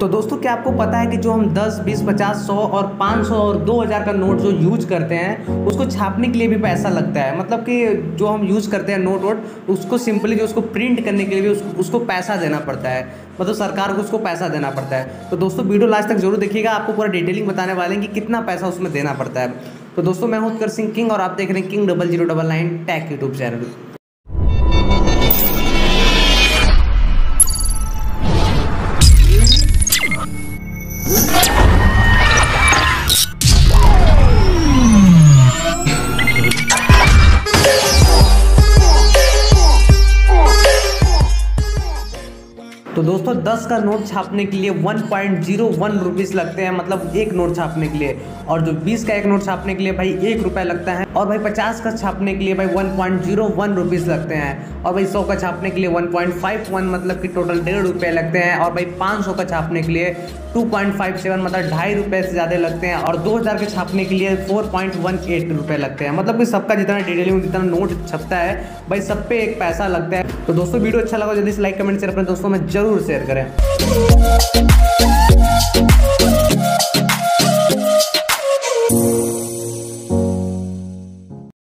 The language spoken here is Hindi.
तो दोस्तों क्या आपको पता है कि जो हम 10, 20, 50, 100 और 500 और 2000 का नोट जो यूज़ करते हैं उसको छापने के लिए भी पैसा लगता है। मतलब कि जो हम यूज़ करते हैं नोट वोट उसको सिंपली जो उसको प्रिंट करने के लिए भी उसको, उसको पैसा देना पड़ता है। मतलब सरकार को उसको पैसा देना पड़ता है। तो दोस्तों वीडियो लास्ट तक ज़रूर देखिएगा। आपको पूरा डिटेलिंग बताने वाले हैं कि कितना पैसा उसमें देना पड़ता है। तो दोस्तों मैं हूँ उत्कर सिंह किंग और आप देख रहे हैं king double zero double nine tech YouTube channel तो दोस्तों 10 का नोट छापने के लिए 1.01 पॉइंट रुपीज़ लगते हैं मतलब एक नोट छापने के लिए। और जो 20 का एक नोट छापने के लिए भाई, एक रुपया लगता है। और भाई 50 का छापने के लिए भाई 1.01 पॉइंट रुपीज़ लगते हैं। और भाई 100 का छापने के लिए 1.51 मतलब कि टोटल डेढ़ रुपये लगते हैं। और भाई 500 का छापने के लिए 2.57 मतलब ढाई रुपये से ज़्यादा लगते हैं। और 2000 के छापने के लिए 4.18 रुपये लगते हैं। मतलब कि सबका जितना डिटेलिंग जितना नोट छपता है, भाई, सब पे एक पैसा लगता है। तो दोस्तों, वीडियो अच्छा लगा जल्दी से लाइक कमेंट शेयर अपने दोस्तों में। ज़रूर शेयर करें।